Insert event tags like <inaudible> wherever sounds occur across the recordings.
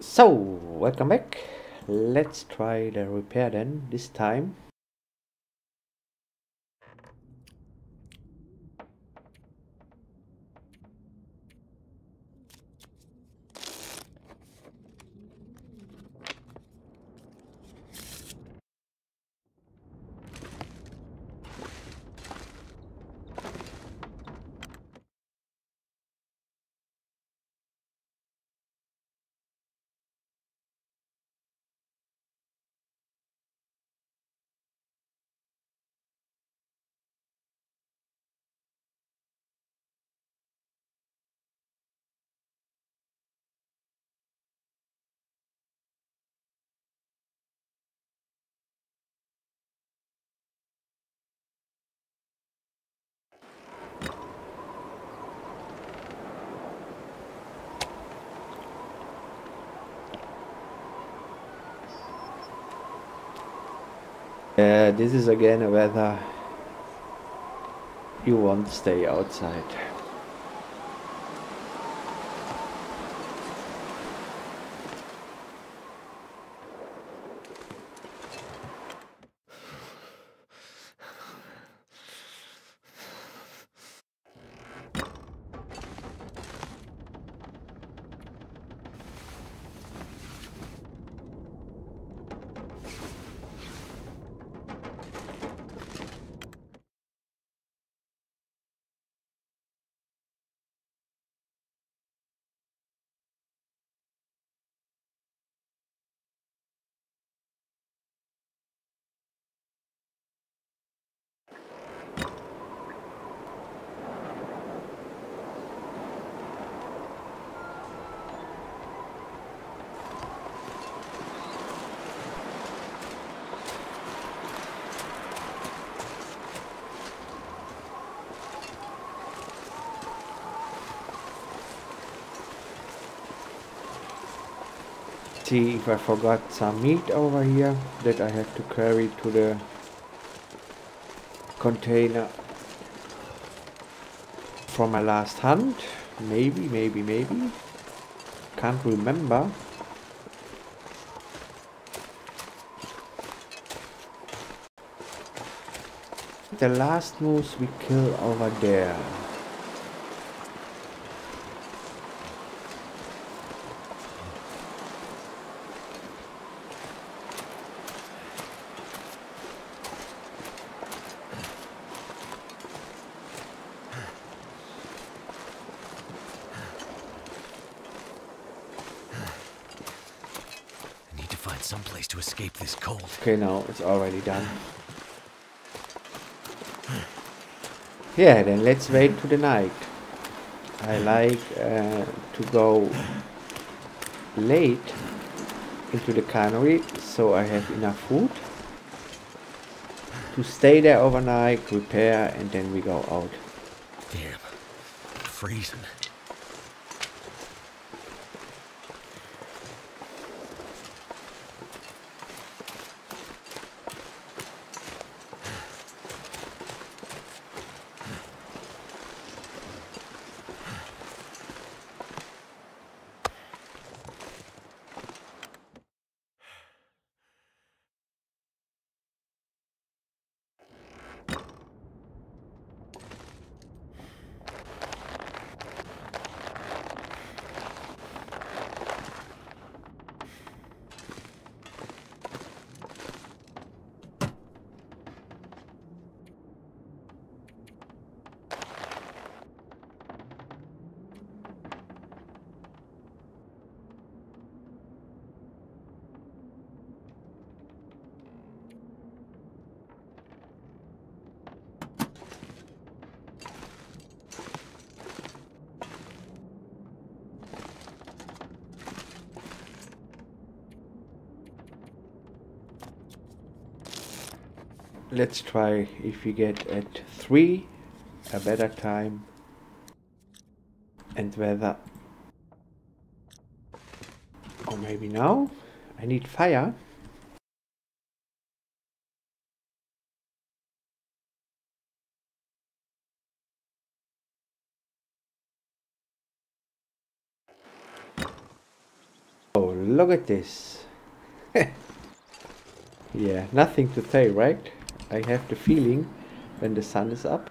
So, welcome back. Let's try the repair then, this time. Yeah, this is again a weather you want to stay outside. See if I forgot some meat over here that I have to carry to the container from my last hunt. Maybe, maybe, maybe. Can't remember. The last moose we kill over there. I need to find some place to escape this cold. Okay, now it's already done. Yeah, then let's wait to the night. I like uh, to go late into the cannery so I have enough food to stay there overnight, prepare, and then we go out. Damn. Freezing. Let's try if we get at 3 a better time and weather. Or maybe now? I need fire. Oh, look at this. <laughs> yeah, nothing to say, right? I have the feeling when the sun is up.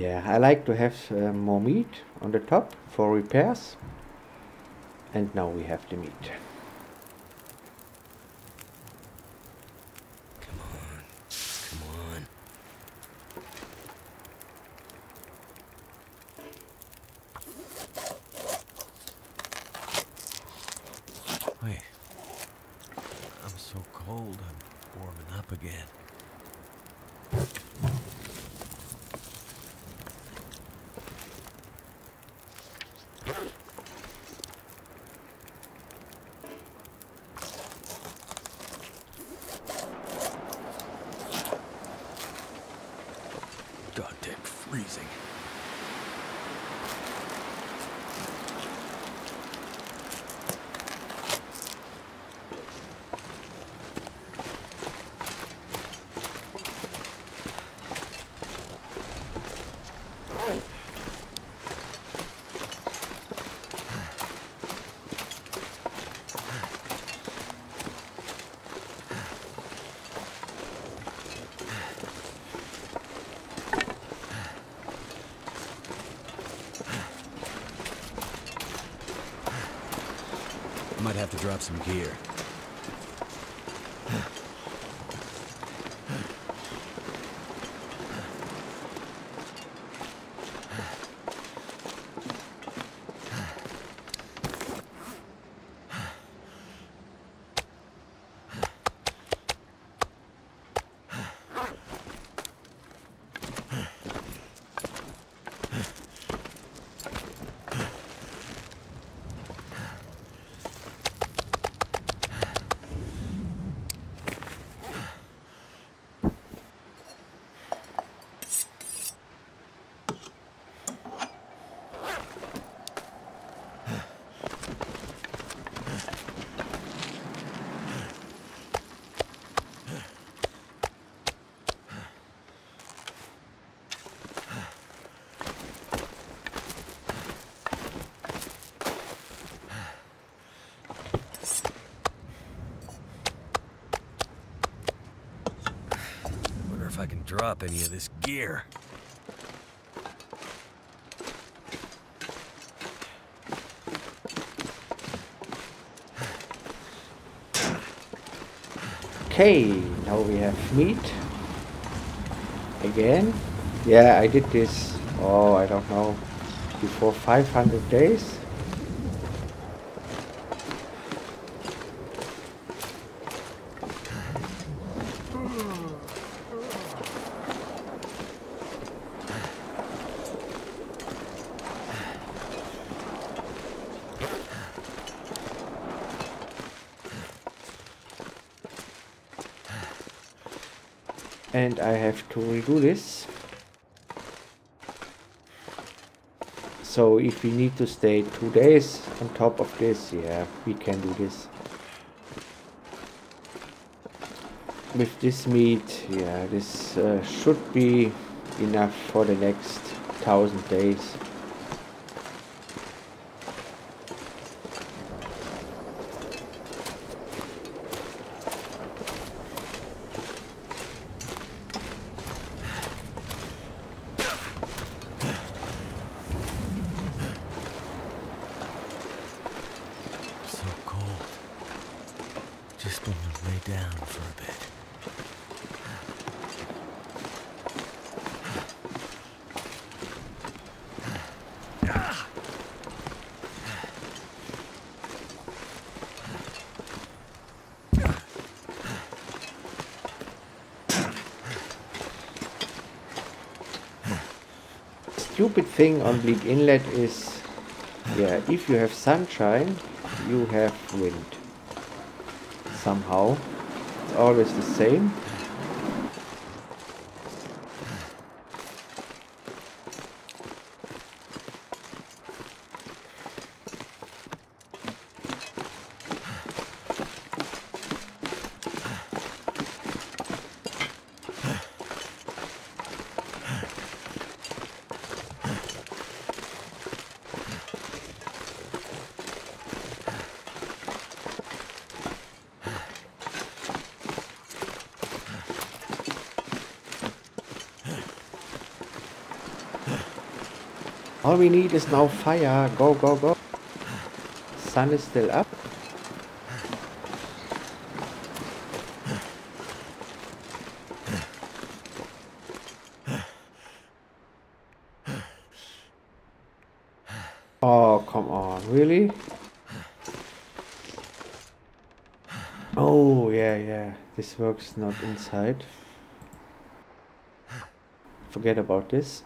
Yeah, I like to have uh, more meat on the top for repairs. And now we have the meat. Come on. Come on. Wait. I'm so cold, I'm warming up again. Goddamn freezing. Might have to drop some gear. Drop any of this gear. Okay, now we have meat. Again. Yeah, I did this, oh, I don't know, before 500 days. And I have to redo this. So if we need to stay two days on top of this, yeah, we can do this. With this meat, yeah, this uh, should be enough for the next thousand days. Thing on Bleak Inlet is, yeah, if you have sunshine, you have wind. Somehow. It's always the same. We need is now fire. Go, go, go. Sun is still up. Oh, come on. Really? Oh, yeah, yeah. This works not inside. Forget about this.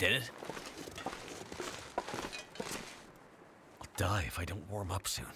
Did it. I'll die if I don't warm up soon.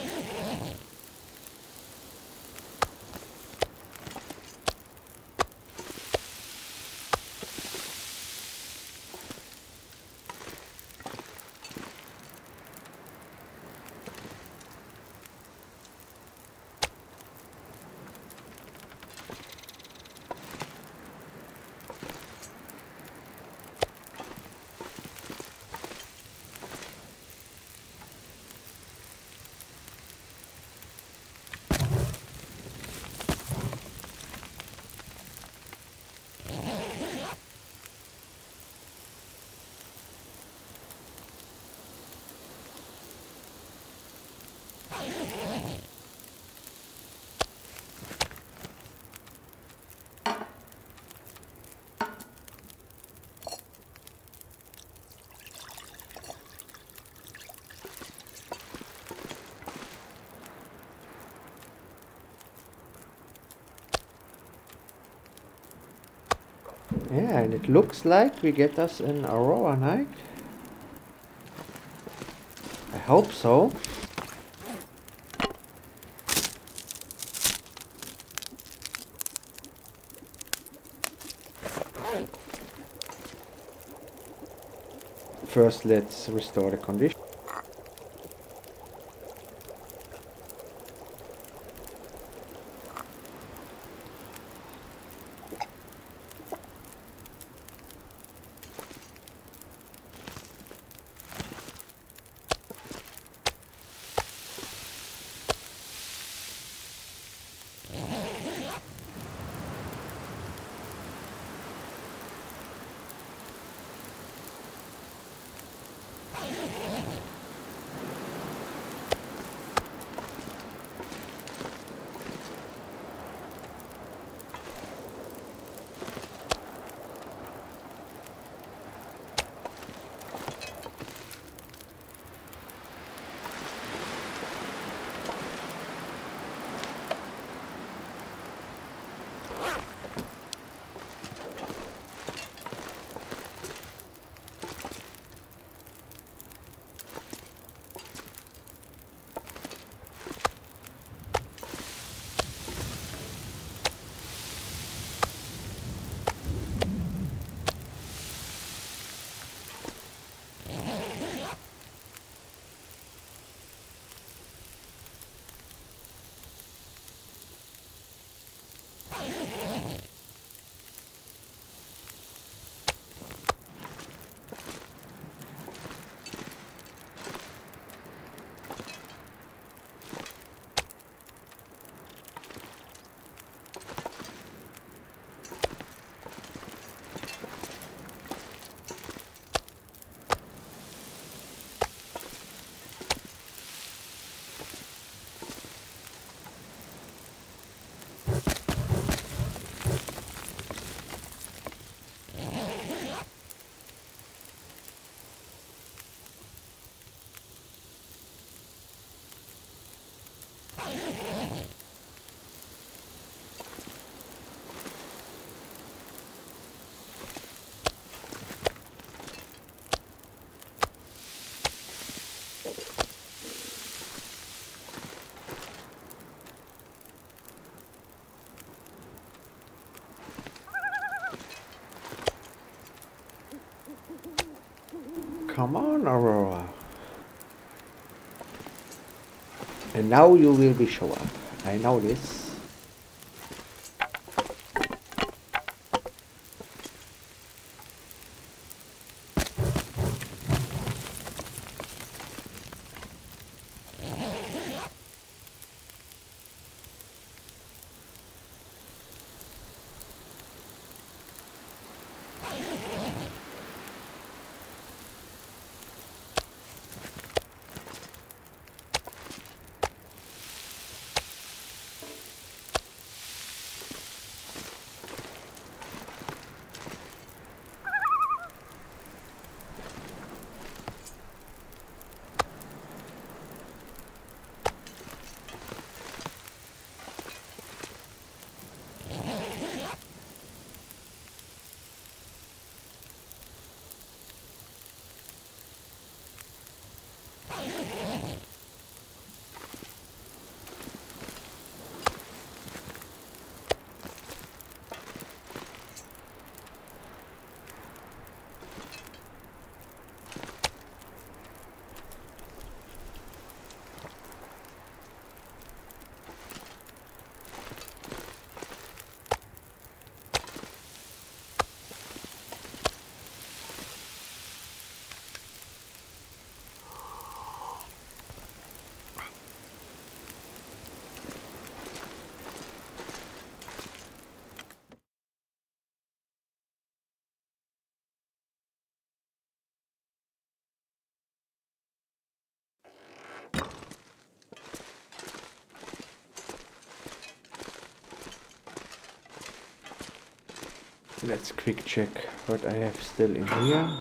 Oh, my God. Yeah, and it looks like we get us an Aurora night. I hope so. First, let's restore the condition. Oh, Come on, Aurora. And now you will be show up. I know this. Let's quick check what I have still in here.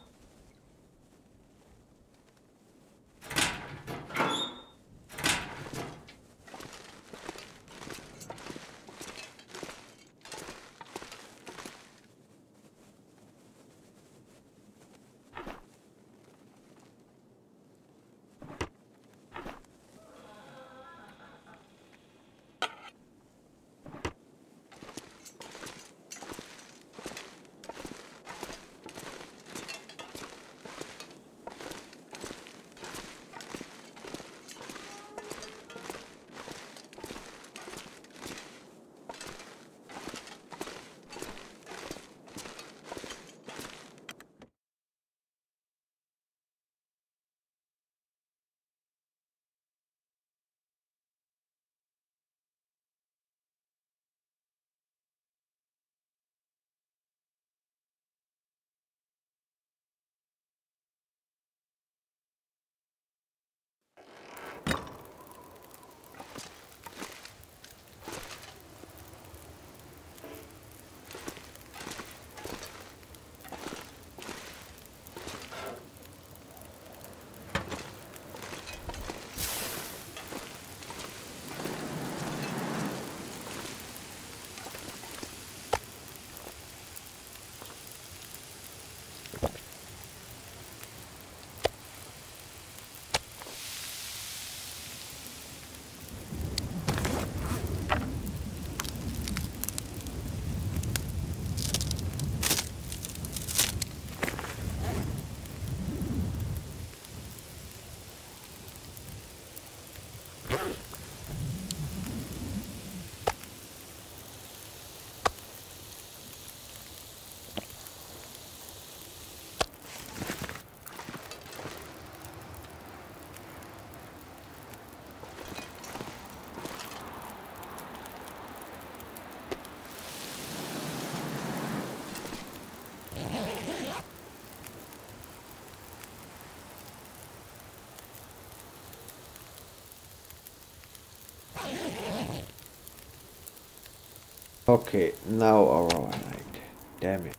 Okay, now our light. Damn it.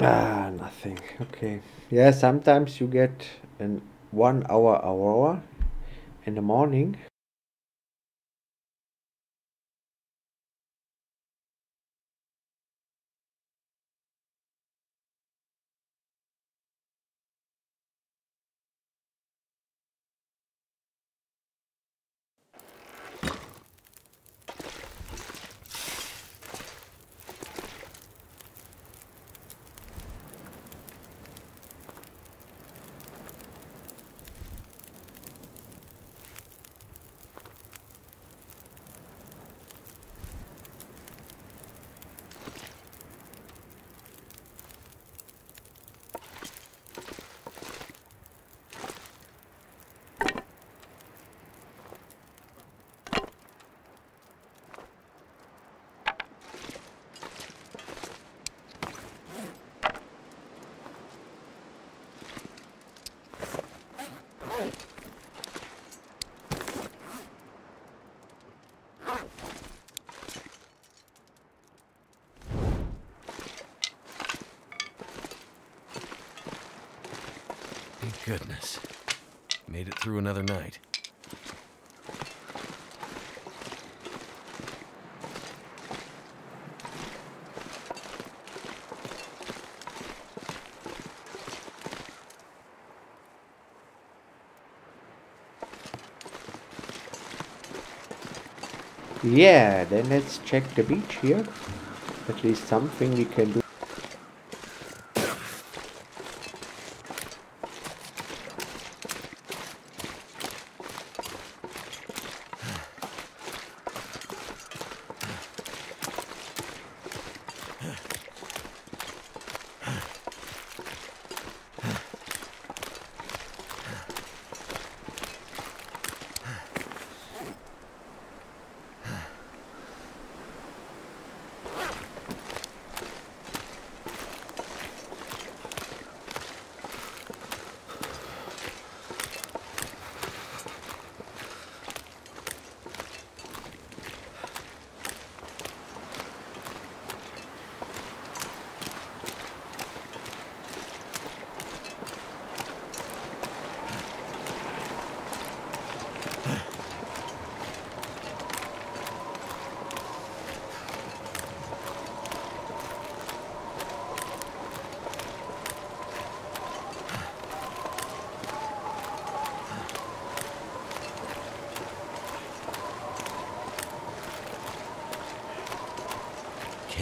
Ah, nothing. Okay. Yeah, sometimes you get an one hour aurora in the morning. Thank goodness. Made it through another night. Yeah, then let's check the beach here. At least something we can do.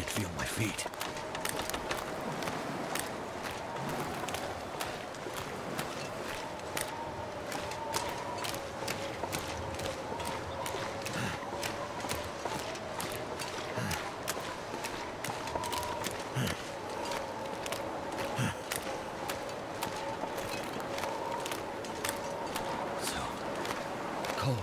Feel my feet. So cold.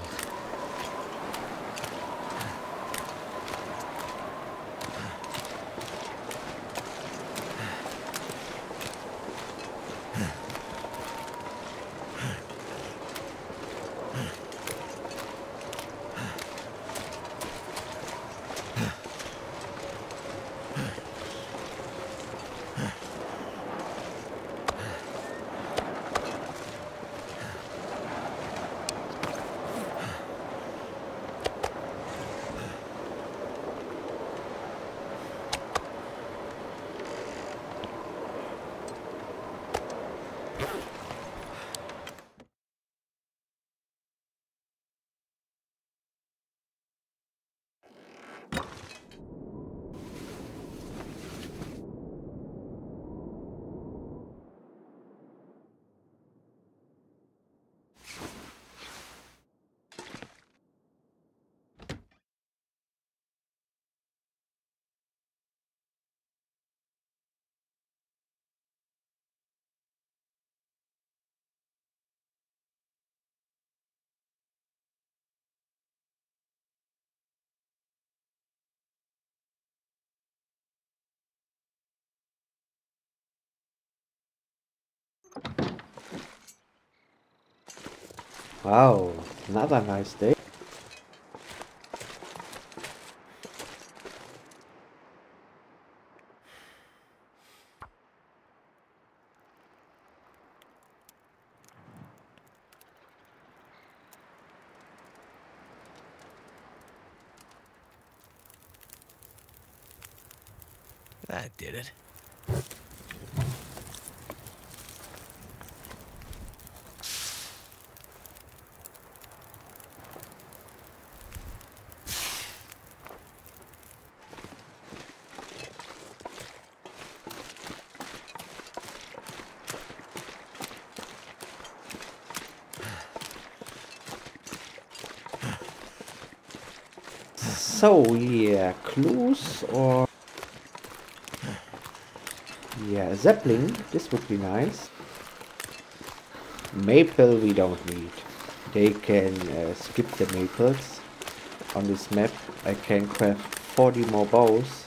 Wow, another nice day. That did it. So, yeah, clues or... Yeah, Zeppelin, this would be nice. Maple we don't need. They can uh, skip the maples on this map. I can craft 40 more bows.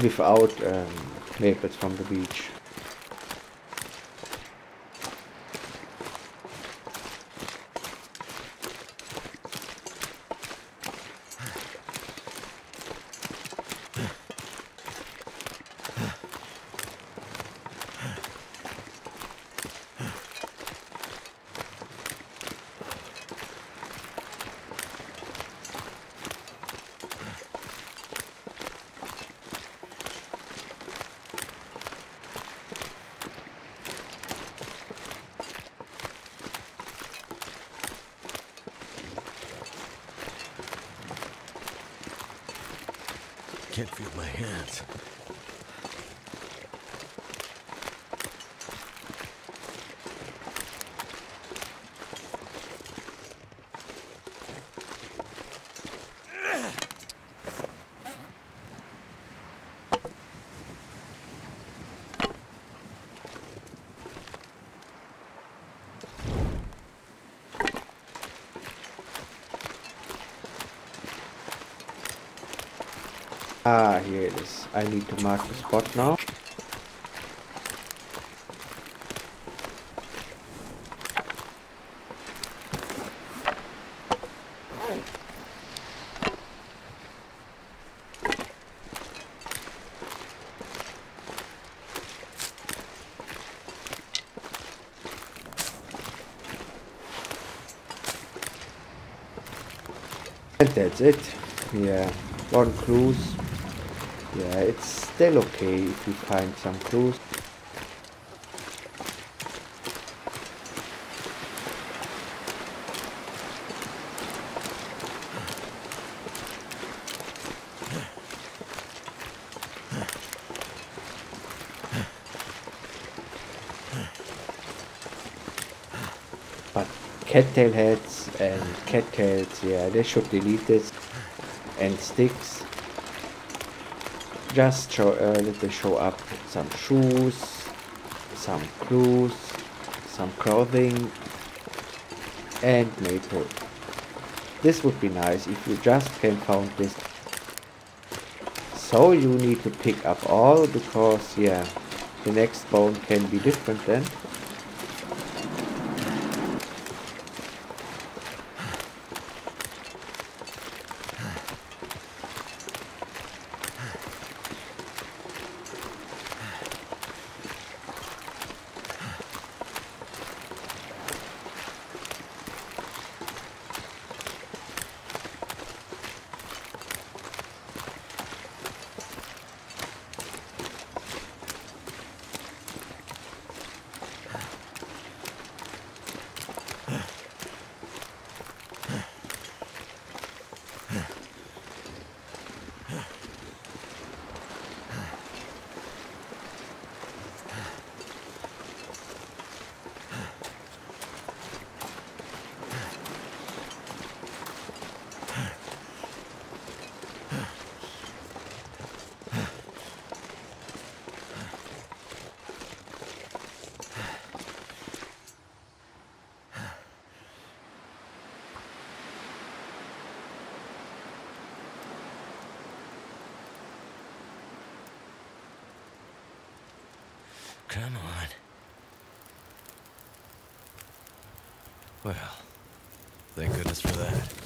Without um, maples from the beach. Can't feel my hands. Ah, here it is. I need to mark the spot now. And that's it. Yeah, one clues. Yeah, it's still okay if you find some clues. But cattail heads and cattails, yeah, they should delete this. And sticks just show, uh, let me show up some shoes, some clothes, some clothing, and maple. This would be nice if you just can found this. So you need to pick up all because yeah, the next bone can be different then. Come on. Well, thank goodness for that.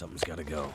Something's gotta go.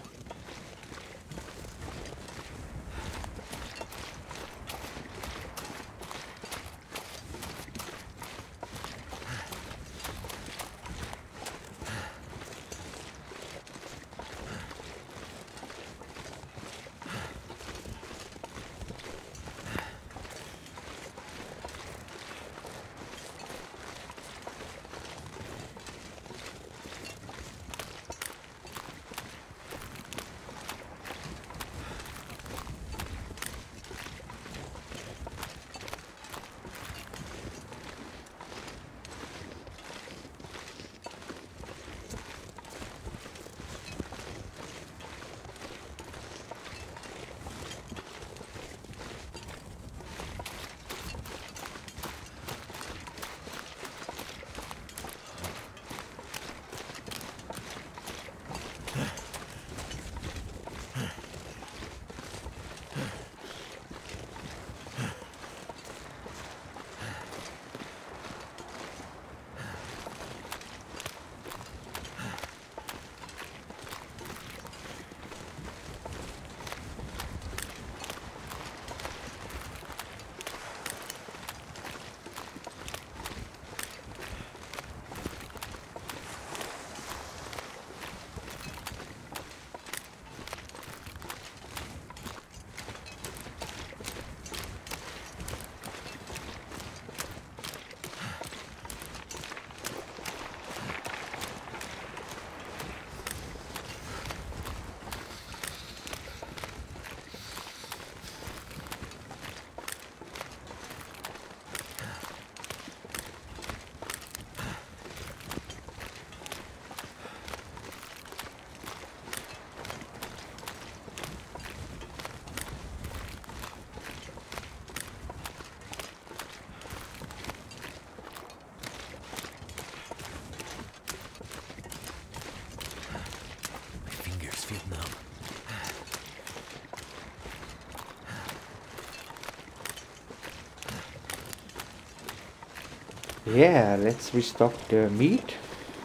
Yeah, let's restock the meat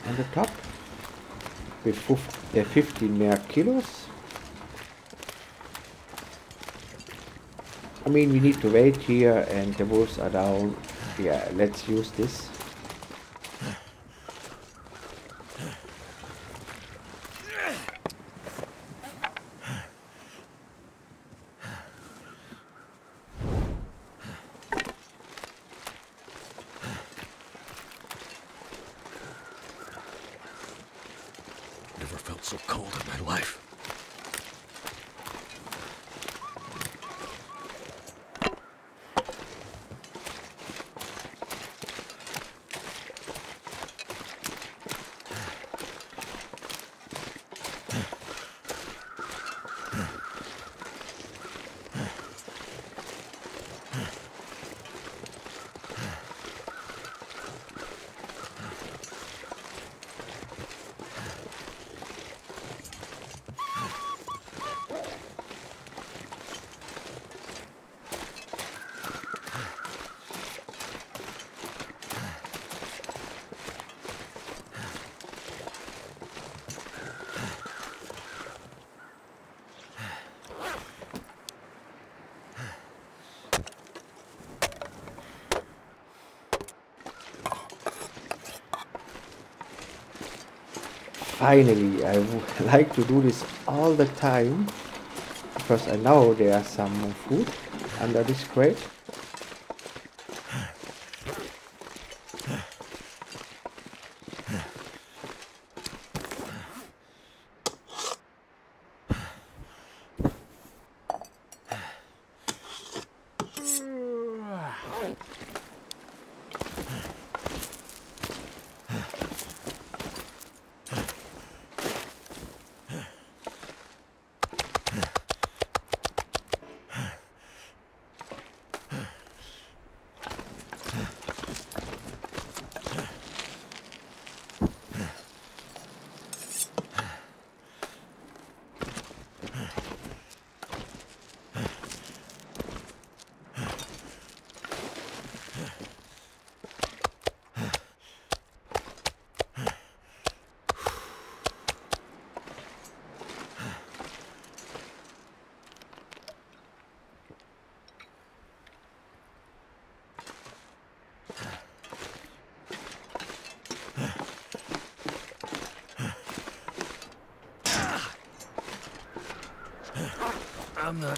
on the top with fif- uh, 15 more kilos. I mean, we need to wait here and the wolves are down. Yeah, let's use this. Never felt so cold in my life. Finally, I would <laughs> like to do this all the time because I know there are some food under this crate.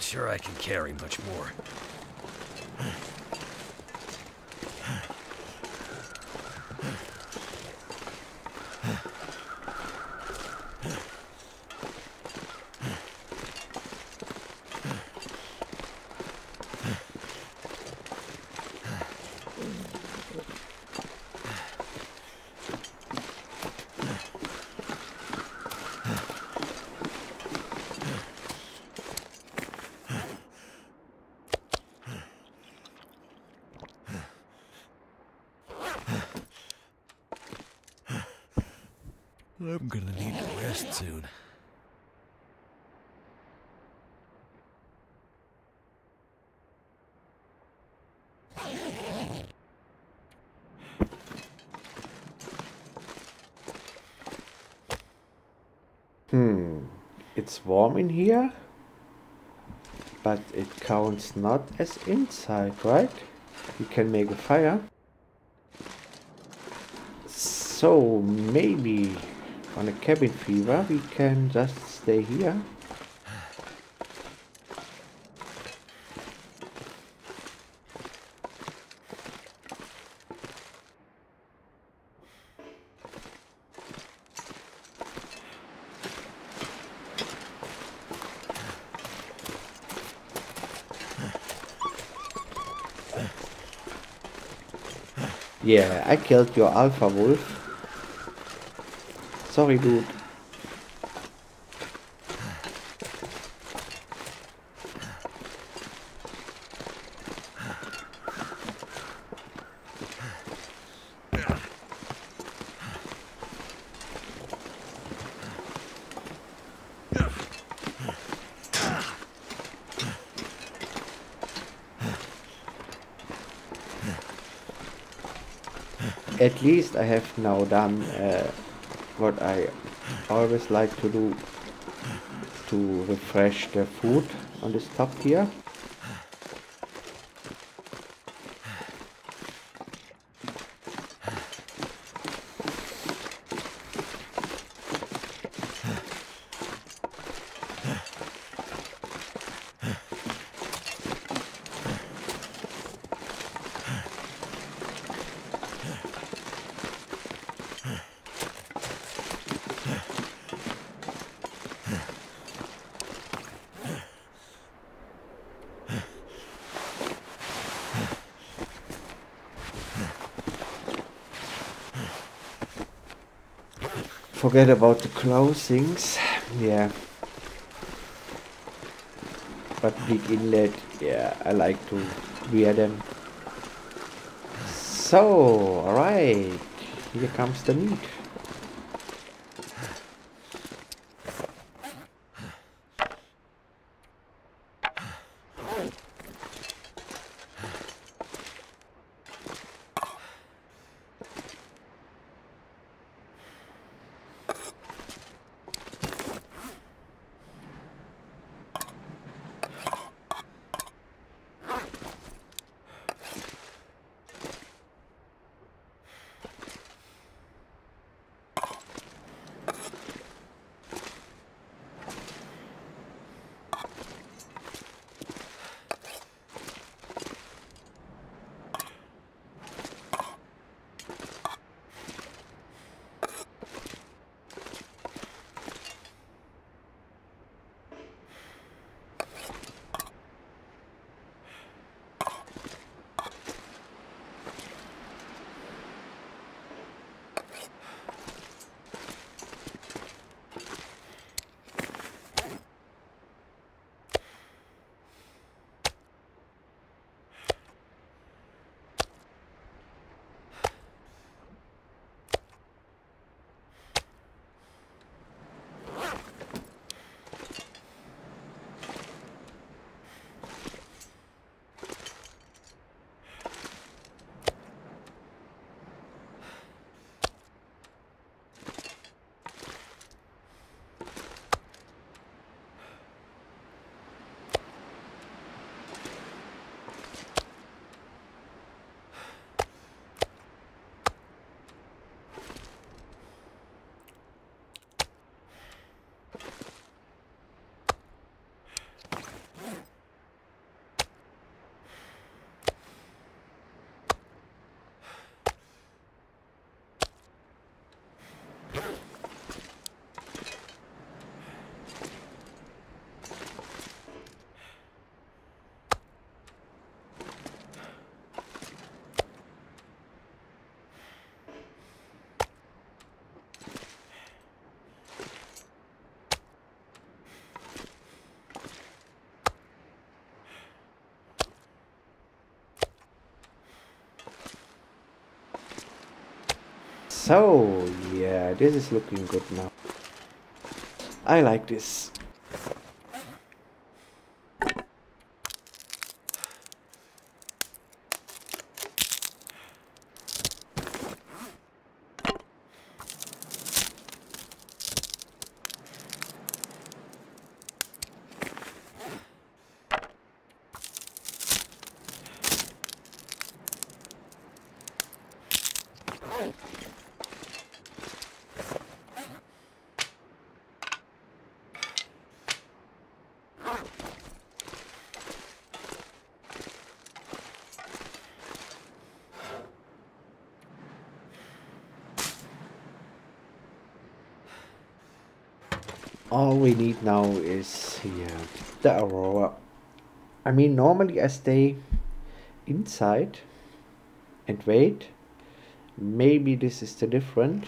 Sure I can carry much more. I'm gonna need to rest soon. Hmm, it's warm in here, but it counts not as inside, right? We can make a fire. So maybe on a cabin fever we can just stay here. Yeah, I killed your alpha wolf. Sorry, dude. At least I have now done uh, what I always like to do to refresh the food on this top here. Forget about the closings. Yeah. But Bleak Inlet, yeah, I like to wear them. So, alright. Here comes the meat. So, yeah, this is looking good now. I like this. all we need now is here. The aurora. I mean normally I stay inside and wait. Maybe this is the different.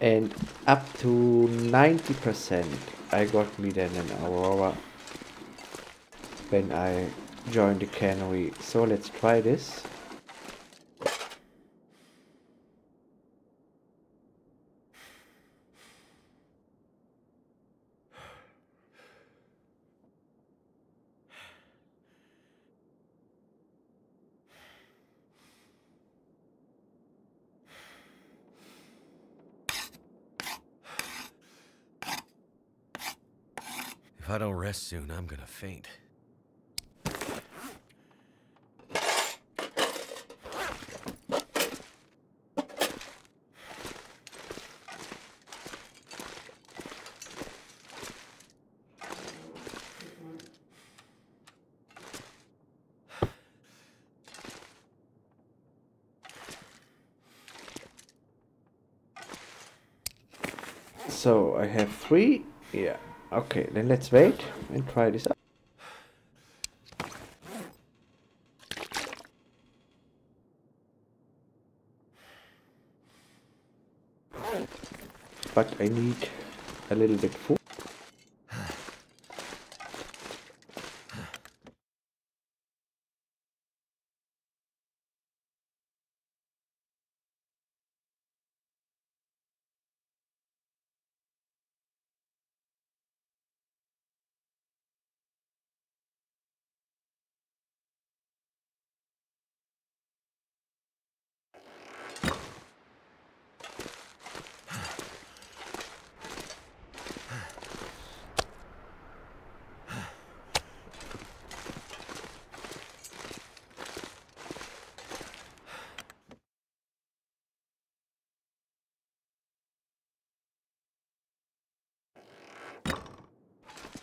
And up to 90% I got me then an aurora when I joined the cannery. So let's try this soon, I'm gonna faint. so I have three yeah Okay, then let's wait and try this out. But I need a little bit food.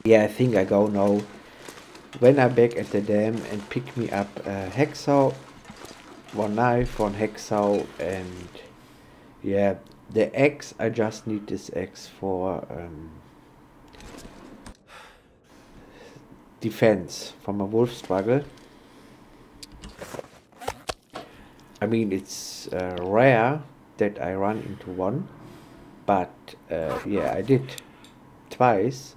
Yeah, I think I go now. When I'm back at the dam and pick me up a hacksaw, one knife, one hacksaw, and yeah, the axe, I just need this axe for um, defense from a wolf struggle. I mean, it's uh, rare that I run into one, but uh, yeah, I did twice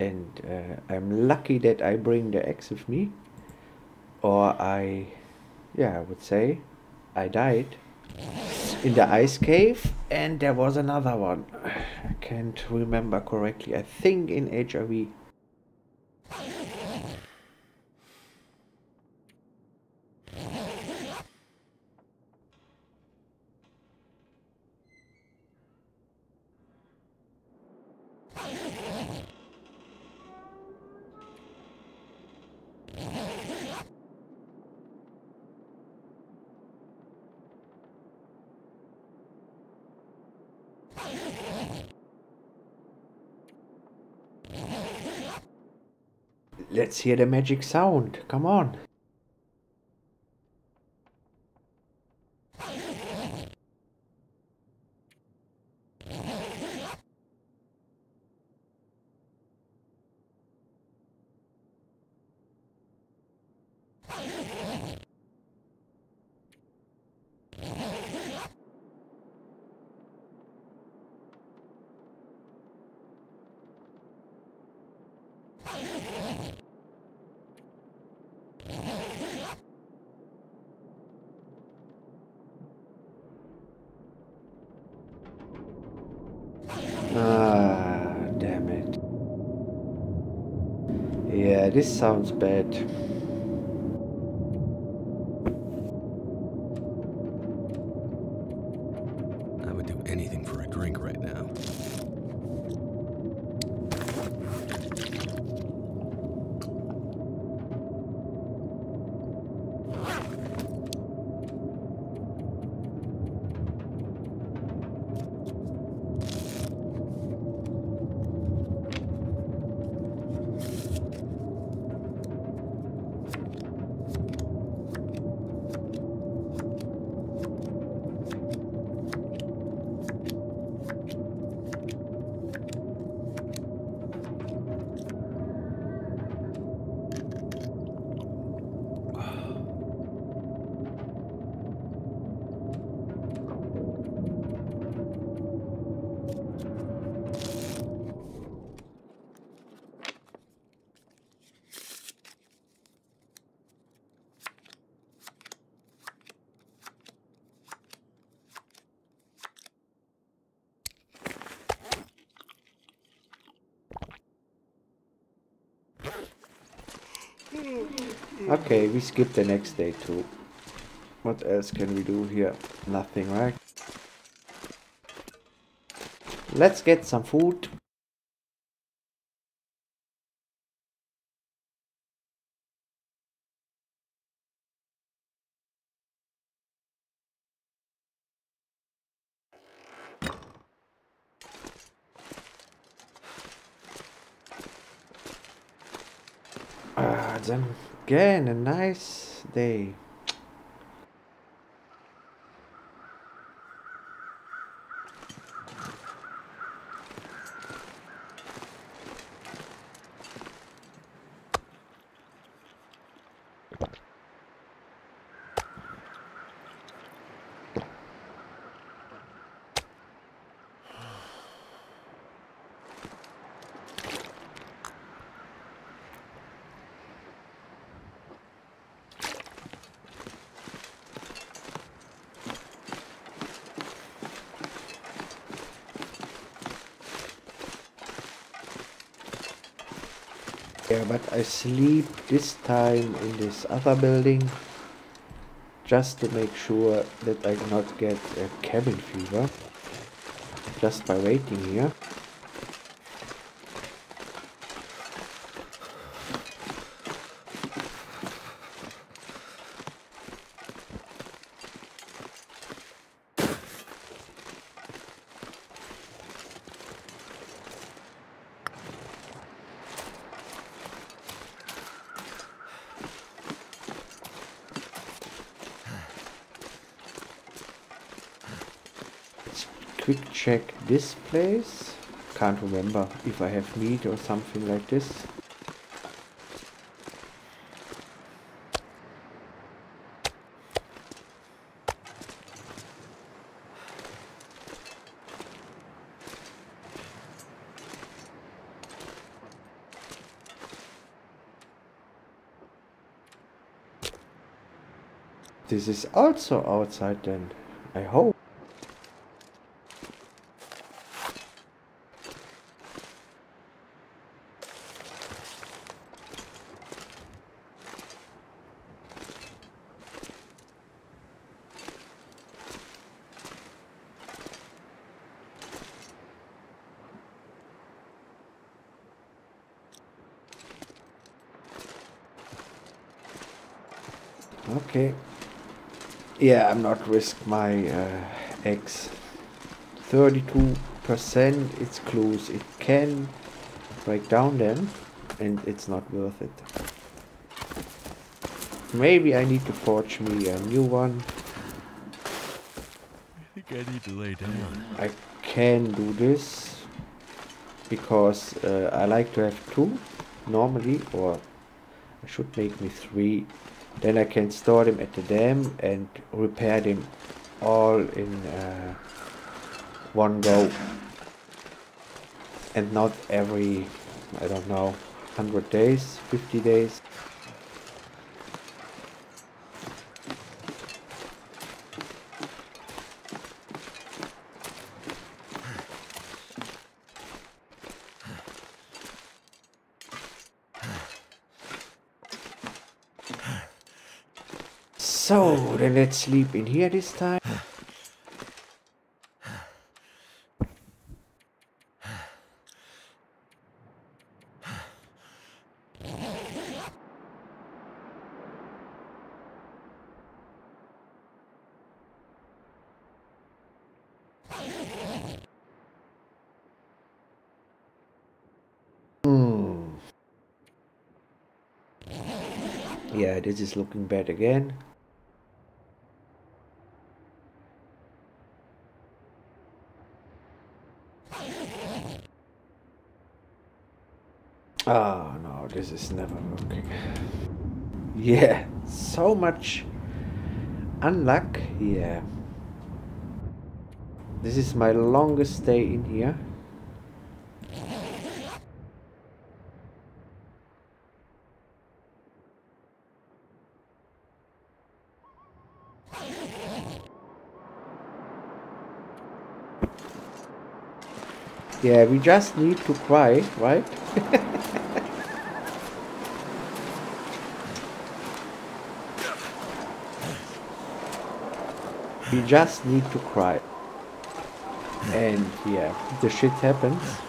and uh, I'm lucky that I bring the axe with me or I yeah I would say I died in the ice cave. And there was another one. I can't remember correctly. I think in HRV Let's hear the magic sound. Come on. This sounds bad. I would do anything for a drink right now. Okay, we skip the next day too. What else can we do here? Nothing, right? Let's get some food. Ah, then again, a nice day. Yeah, but I sleep this time in this other building just to make sure that I not get a cabin fever just by waiting here. Let's quick check this place. Can't remember if I have meat or something like this. This is also outside then, I hope. Okay. Yeah, I'm not risk my uh, eggs. 32% it's close. It can break down then and it's not worth it. Maybe I need to forge me a new one. I think I need to lay down. I can do this because uh, I like to have two normally or I should make me three then I can store them at the dam and repair them all in uh, one go. And not every I don't know 100 days 50 days So, then let's sleep in here this time. Hmm. Yeah, this is looking bad again. Oh never working. Yeah, so much unluck. Yeah. This is my longest stay in here. Yeah, we just need to cry, right? <laughs> we just need to cry. And yeah, the shit happens.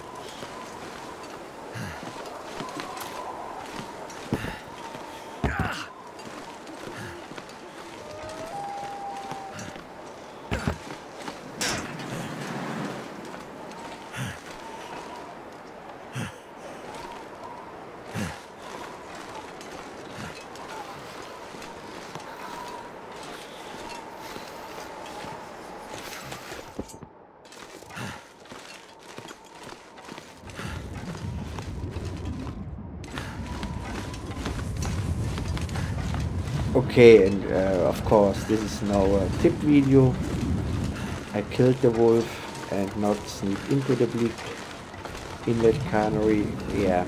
Okay, and uh, of course, this is now a tip video. I killed the wolf and not sneak into the Bleak Inlet cannery. Yeah.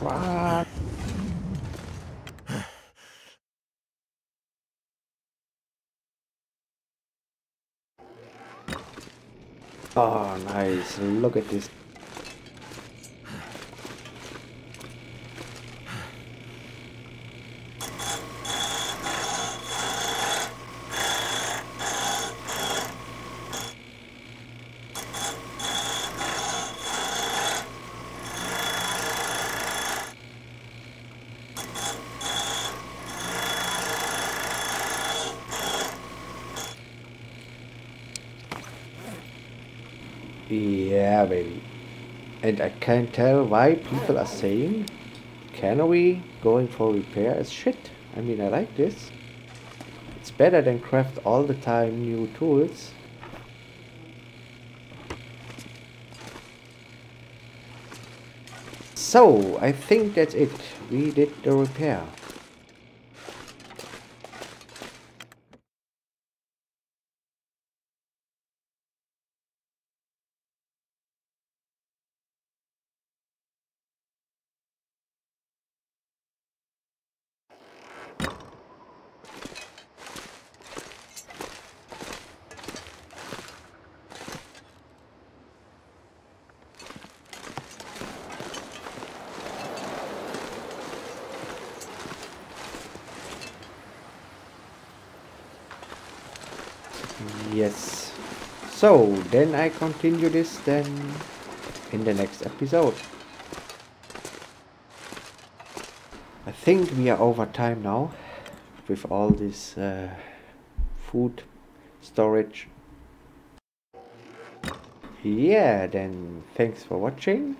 What? Nice. Look at this. Yeah, baby. And I can't tell why people are saying cannery going for repair is shit. I mean, I like this. It's better than craft all the time new tools. So, I think that's it. We did the repair. So, then I continue this then in the next episode. I think we are over time now with all this uh, food storage. Yeah, then thanks for watching.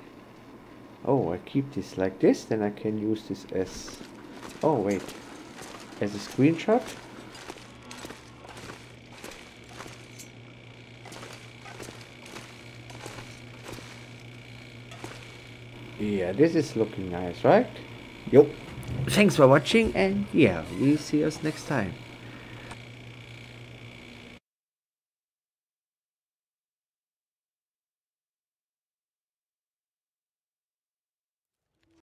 Oh, I keep this like this, then I can use this as... Oh, wait. As a screenshot. Yeah, this is looking nice, right? Yep. Thanks for watching and yeah, we see us next time.